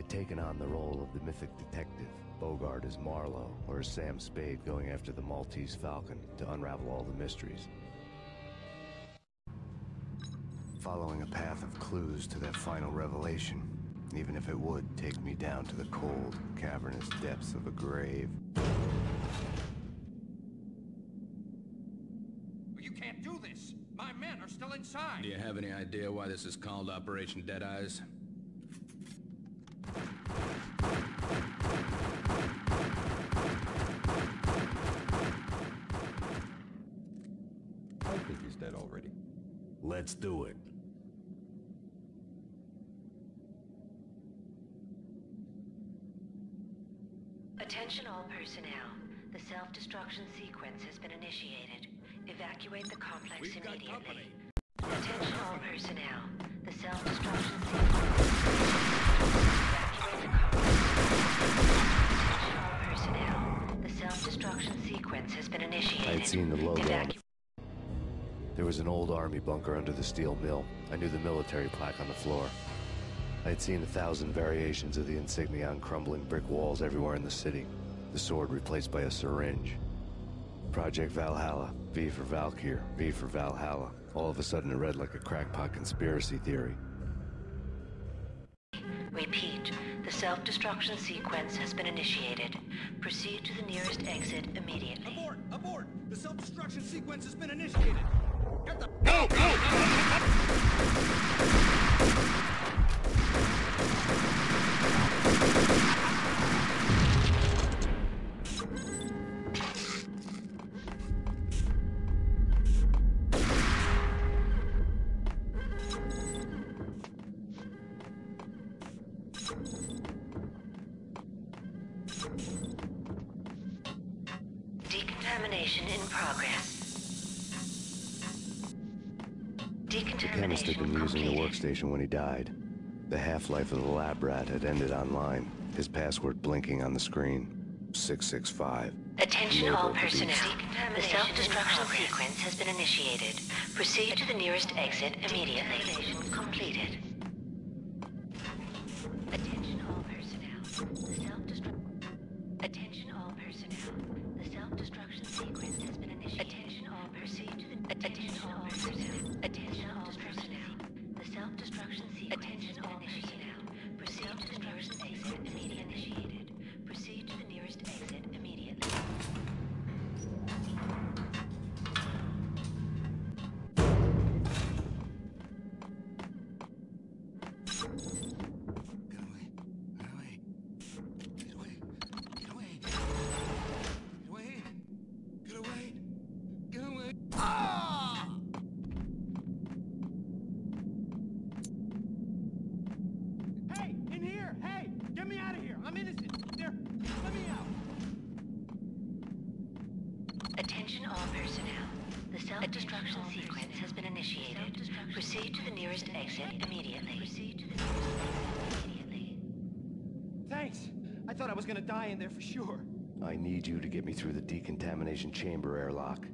had taken on the role of the mythic detective, Bogart as Marlowe, or as Sam Spade going after the Maltese Falcon to unravel all the mysteries. Following a path of clues to that final revelation, even if it would take me down to the cold, cavernous depths of a grave. You can't do this! My men are still inside! Do you have any idea why this is called Operation Deadeyes? I think he's dead already. Let's do it. Attention all personnel. The self-destruction sequence has been initiated. Evacuate the complex We've immediately. Attention all personnel. The self-destruction sequence. Evacuate the complex. Attention all personnel. The self-destruction sequence has been initiated. I'd seen the logo on the Evacu- There was an old army bunker under the steel mill. I knew the military plaque on the floor. I had seen a thousand variations of the insignia on crumbling brick walls everywhere in the city. The sword replaced by a syringe. Project Valhalla, V for Valkyr, V for Valhalla. All of a sudden it read like a crackpot conspiracy theory. Self-destruction sequence has been initiated. Proceed to the nearest exit immediately. Abort! Abort! The self-destruction sequence has been initiated! Get the... Go, go! Decontamination in progress. The chemist had been using the workstation when he died. The half-life of the lab rat had ended online, his password blinking on the screen. 665. Attention all Labeled to be- personnel. The self-destruction sequence has been initiated. Proceed to the nearest exit immediately. Completed. Proceed to the nearest exit immediately. Proceed to the nearest exit immediately. Thanks! I thought I was gonna die in there for sure. I need you to get me through the decontamination chamber airlock.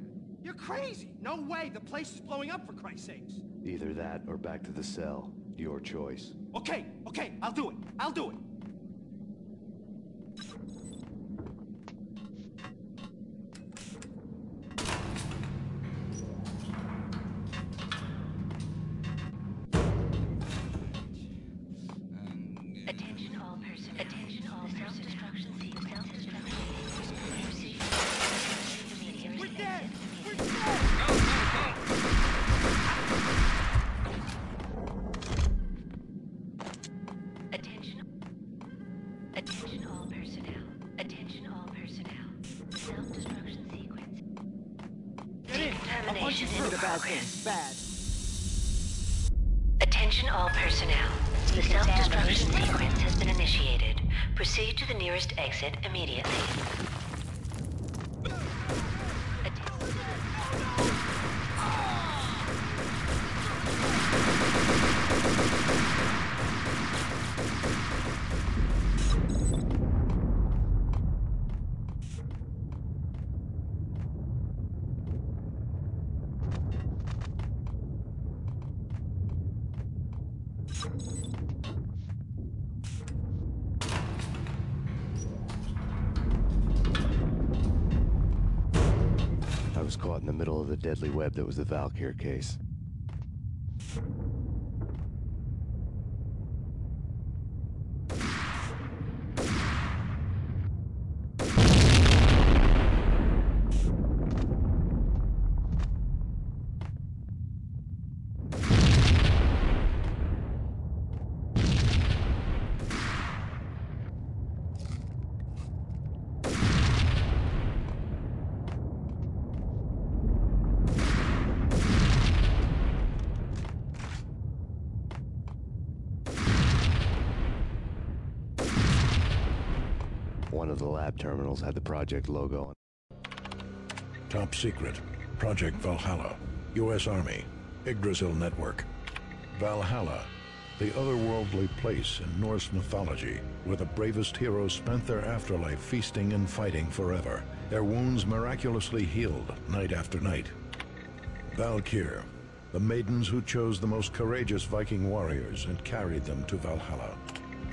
You're crazy! No way! The place is blowing up for Christ's sakes! Either that or back to the cell. Your choice. Okay, okay, I'll do it. I'll do it. The bad progress. Bad. Attention all personnel. The self-destruction sequence has been initiated. Proceed to the nearest exit immediately. Caught in the middle of the deadly web that was the Valkyr case. One of the lab terminals had the project logo on Top secret. Project Valhalla. U.S. Army. Yggdrasil Network. Valhalla. The otherworldly place in Norse mythology where the bravest heroes spent their afterlife feasting and fighting forever, their wounds miraculously healed night after night. Valkyr. The maidens who chose the most courageous Viking warriors and carried them to Valhalla.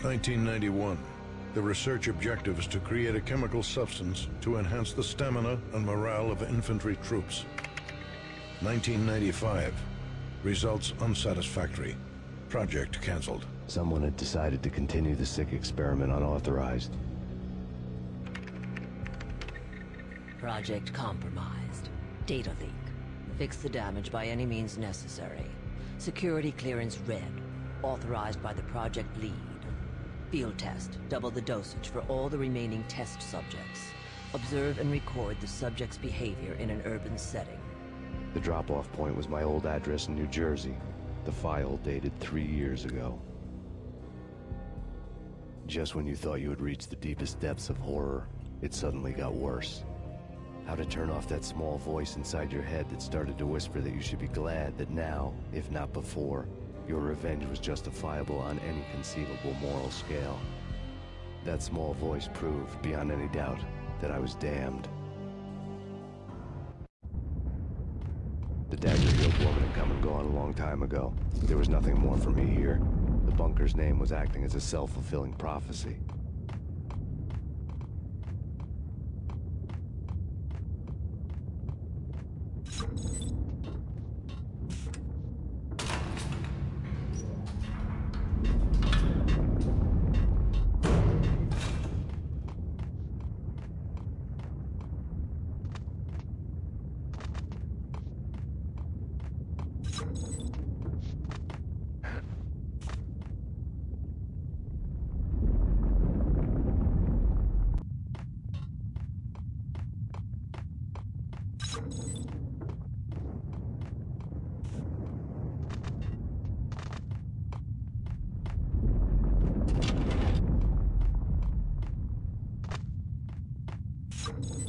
1991. The research objective is to create a chemical substance to enhance the stamina and morale of infantry troops. 1995. Results unsatisfactory. Project cancelled. Someone had decided to continue the sick experiment unauthorized. Project compromised. Data leak. Fix the damage by any means necessary. Security clearance red. Authorized by the project lead. Field test. Double the dosage for all the remaining test subjects. Observe and record the subject's behavior in an urban setting. The drop-off point was my old address in New Jersey. The file dated three years ago. Just when you thought you had reached the deepest depths of horror, it suddenly got worse. How to turn off that small voice inside your head that started to whisper that you should be glad that now, if not before, your revenge was justifiable on any conceivable moral scale. That small voice proved, beyond any doubt, that I was damned. The dagger-heeled woman had come and gone a long time ago. There was nothing more for me here. The bunker's name was acting as a self-fulfilling prophecy. Contamination.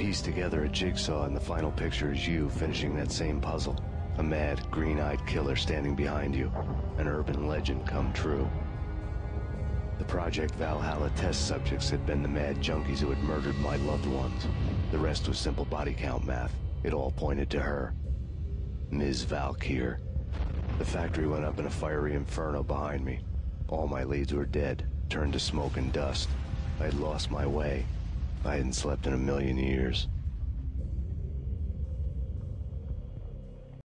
Piece together a jigsaw and the final picture is you finishing that same puzzle. A mad, green-eyed killer standing behind you. An urban legend come true. The Project Valhalla test subjects had been the mad junkies who had murdered my loved ones. The rest was simple body count math. It all pointed to her. Ms. Valkyr. The factory went up in a fiery inferno behind me. All my leads were dead, turned to smoke and dust. I had lost my way. I hadn't slept in a million years.